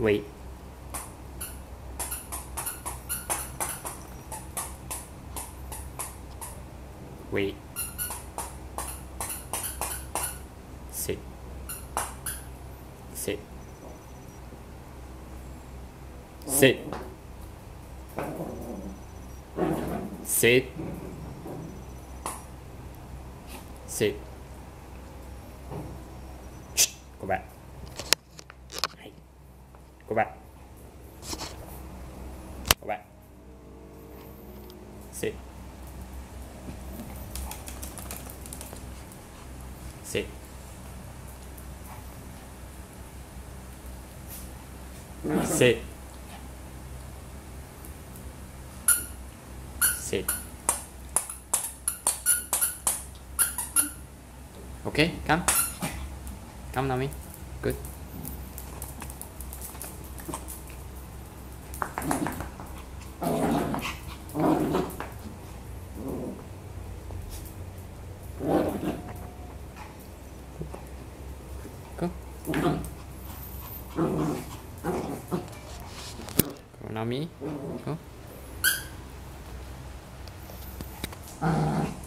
wait wait sit sit sit sit sit go back của bạn. Của bạn. Sit sit sit sit okay come come Nami good. 나미 어? 아.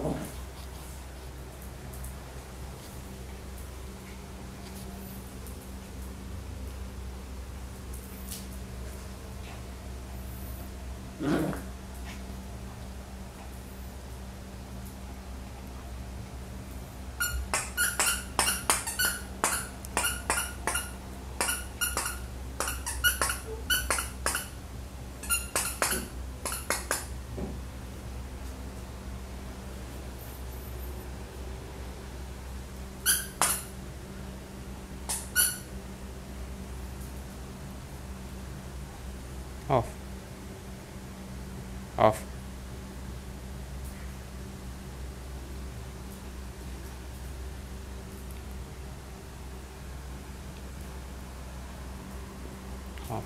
Oh. Off. Off. Off.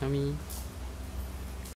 Nami